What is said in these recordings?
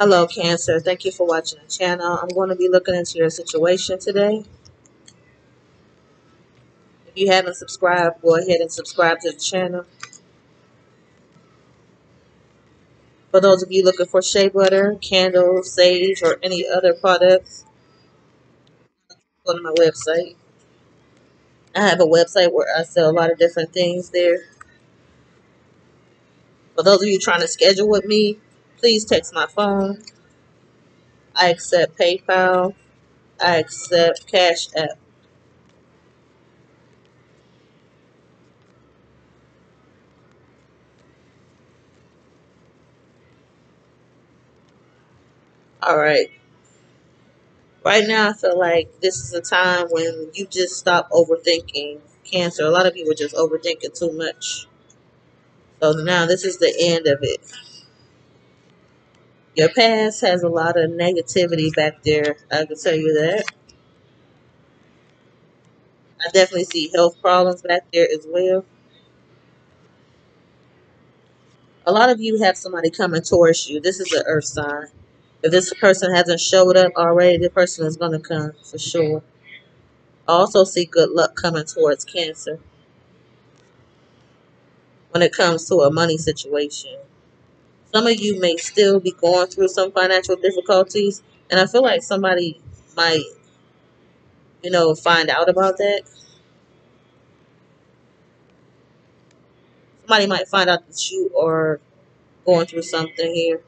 Hello, Cancer. Thank you for watching the channel. I'm going to be looking into your situation today. If you haven't subscribed, go ahead and subscribe to the channel. For those of you looking for shea butter, candles, sage, or any other products, go to my website. I have a website where I sell a lot of different things there. For those of you trying to schedule with me, please text my phone. I accept PayPal. I accept Cash App. Alright. Right now, I feel like this is a time when you just stop overthinking cancer. A lot of people just overthinking too much. So now this is the end of it. Your past has a lot of negativity back there. I can tell you that. I definitely see health problems back there as well. A lot of you have somebody coming towards you. This is an earth sign. If this person hasn't showed up already, the person is going to come for sure. I also see good luck coming towards Cancer when it comes to a money situation. Some of you may still be going through some financial difficulties, and I feel like somebody might, you know, find out about that. Somebody might find out that you are going through something here.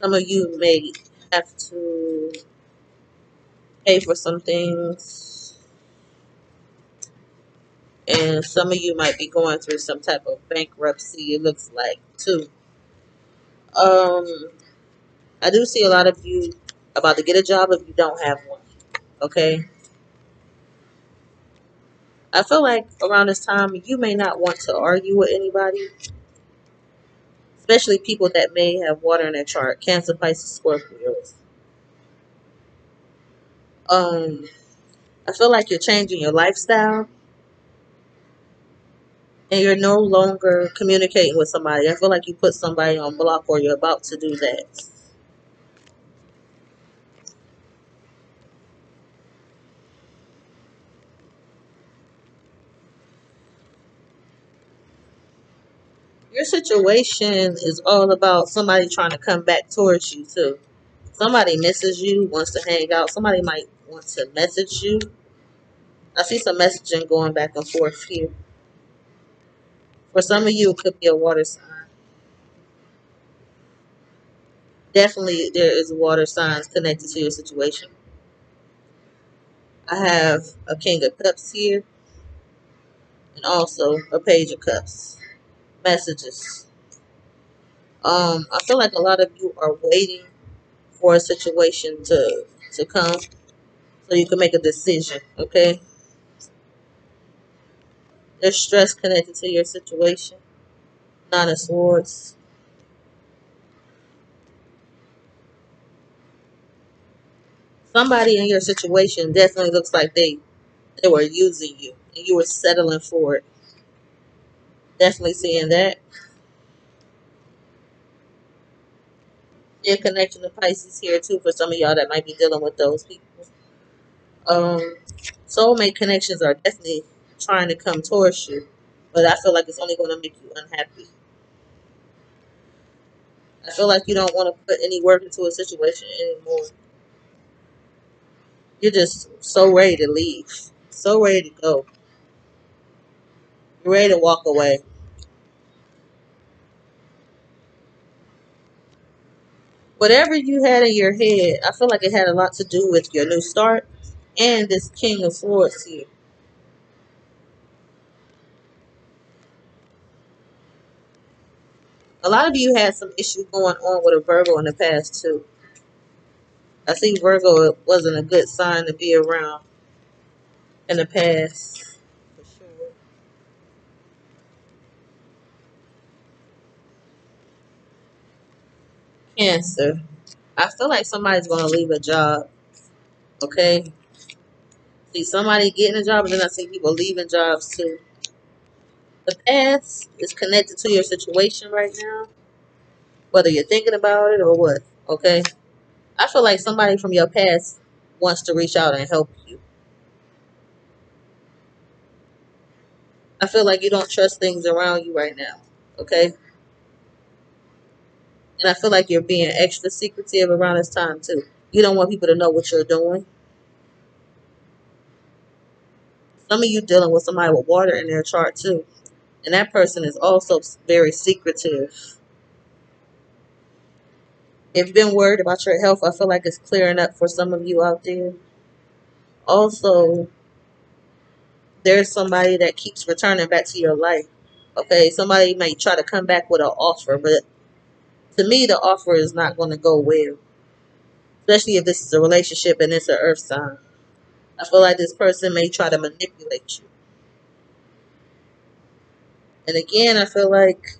Some of you may have to pay for some things. And some of you might be going through some type of bankruptcy, it looks like, too. Um, I do see a lot of you about to get a job if you don't have one. Okay? I feel like around this time, you may not want to argue with anybody especially people that may have water in their chart, Cancer, Pisces, Scorpios. Um, I feel like you're changing your lifestyle and you're no longer communicating with somebody. I feel like you put somebody on block or you're about to do that. Your situation is all about somebody trying to come back towards you too. Somebody misses you, wants to hang out. Somebody might want to message you. I see some messaging going back and forth here. For some of you, it could be a water sign. Definitely, there is water signs connected to your situation. I have a King of Cups here, and also a Page of Cups messages. Um, I feel like a lot of you are waiting for a situation to to come so you can make a decision, okay? There's stress connected to your situation. Nine of Swords. Somebody in your situation definitely looks like they they were using you and you were settling for it. Definitely seeing that. Your connection to Pisces here too for some of y'all that might be dealing with those people. Um, soulmate connections are definitely trying to come towards you, but I feel like it's only going to make you unhappy. I feel like you don't want to put any work into a situation anymore. You're just so ready to leave, so ready to go. You're ready to walk away. Whatever you had in your head, I feel like it had a lot to do with your new start and this King of Swords here. A lot of you had some issues going on with a Virgo in the past too. I see Virgo wasn't a good sign to be around in the past. Cancer. I feel like somebody's going to leave a job. Okay? See somebody getting a job, and then I see people leaving jobs too. The past is connected to your situation right now, whether you're thinking about it or what. Okay? I feel like somebody from your past wants to reach out and help you. I feel like you don't trust things around you right now. Okay? And I feel like you're being extra secretive around this time too. You don't want people to know what you're doing. Some of you dealing with somebody with water in their chart too. And that person is also very secretive. If you've been worried about your health, I feel like it's clearing up for some of you out there. Also, there's somebody that keeps returning back to your life. Okay, somebody may try to come back with an offer, but to me, the offer is not going to go well. Especially if this is a relationship and it's an earth sign. I feel like this person may try to manipulate you. And again, I feel like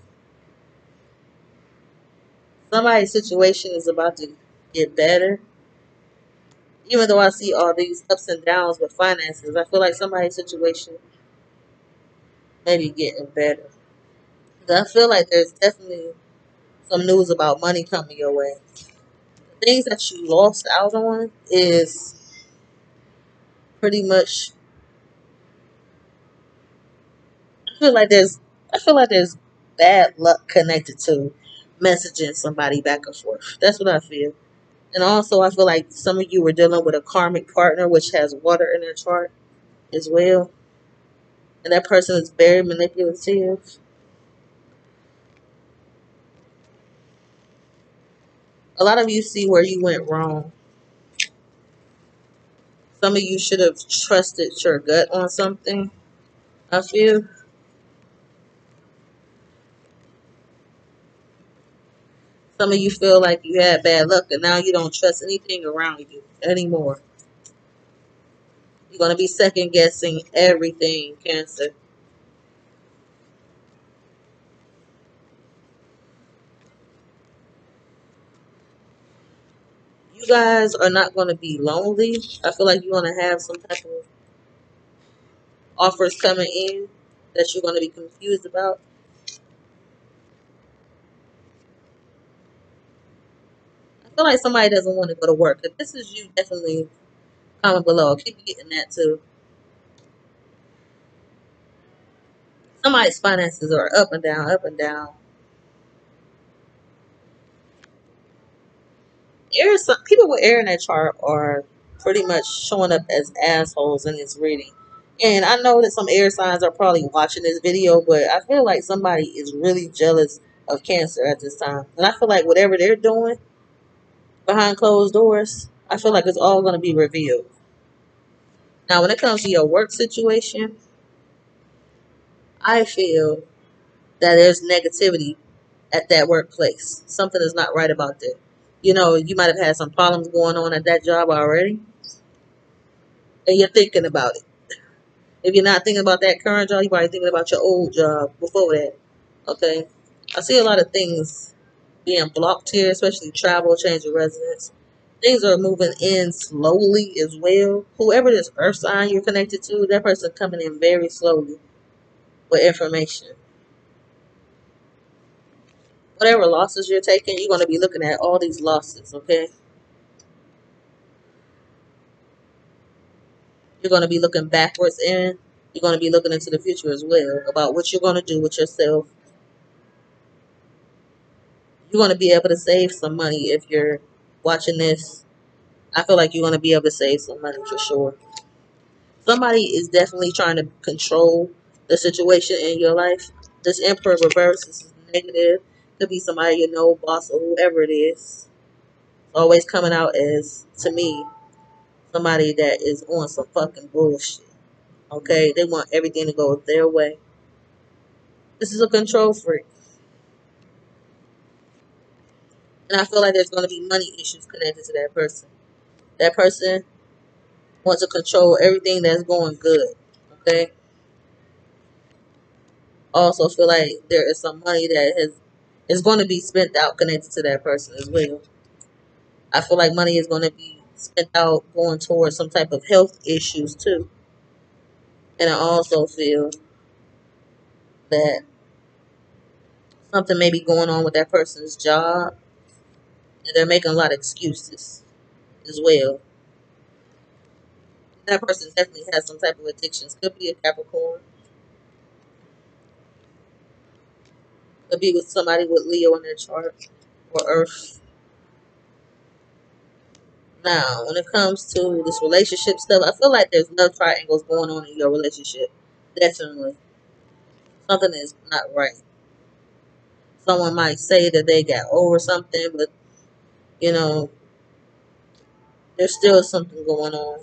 somebody's situation is about to get better. Even though I see all these ups and downs with finances, I feel like somebody's situation may be getting better. I feel like there's definitely some news about money coming your way. The things that you lost out on is pretty much. I feel like there's. I feel like there's bad luck connected to messaging somebody back and forth. That's what I feel. And also, I feel like some of you were dealing with a karmic partner which has water in their chart as well. And that person is very manipulative. A lot of you see where you went wrong. Some of you should have trusted your gut on something. I feel. Some of you feel like you had bad luck and now you don't trust anything around you anymore. You're going to be second guessing everything, Cancer. You guys are not going to be lonely. I feel like you're going to have some type of offers coming in that you're going to be confused about. Feel like somebody doesn't want to go to work. If this is you, definitely comment below. I'll keep getting that too. Somebody's finances are up and down, up and down. Air, some people with air in their chart are pretty much showing up as assholes in this reading. And I know that some air signs are probably watching this video, but I feel like somebody is really jealous of Cancer at this time. And I feel like whatever they're doing behind closed doors, I feel like it's all going to be revealed. Now, when it comes to your work situation, I feel that there's negativity at that workplace. Something is not right about that. You know, you might have had some problems going on at that job already, and you're thinking about it. If you're not thinking about that current job, you're probably thinking about your old job before that. Okay? I see a lot of things being blocked here, especially travel, change of residence. Things are moving in slowly as well. Whoever this earth sign you're connected to, that person coming in very slowly with information. Whatever losses you're taking, you're going to be looking at all these losses, okay? You're going to be looking backwards in. You're going to be looking into the future as well about what you're going to do with yourself you're going to be able to save some money if you're watching this. I feel like you're going to be able to save some money for sure. Somebody is definitely trying to control the situation in your life. This Emperor reverse is negative. Could be somebody you know, boss, or whoever it is. Always coming out as, to me, somebody that is on some fucking bullshit. Okay? They want everything to go their way. This is a control freak. And I feel like there's going to be money issues connected to that person. That person wants to control everything that's going good. Okay? Also feel like there is some money that has is going to be spent out connected to that person as well. I feel like money is going to be spent out going towards some type of health issues too. And I also feel that something may be going on with that person's job, and they're making a lot of excuses as well. That person definitely has some type of addictions. Could be a Capricorn. Could be with somebody with Leo in their chart or Earth. Now, when it comes to this relationship stuff, I feel like there's love triangles going on in your relationship. Definitely. Something is not right. Someone might say that they got over something, but, you know, there's still something going on.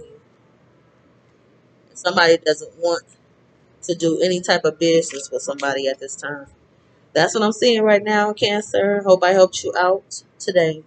Somebody doesn't want to do any type of business with somebody at this time. That's what I'm seeing right now, Cancer. Hope I helped you out today.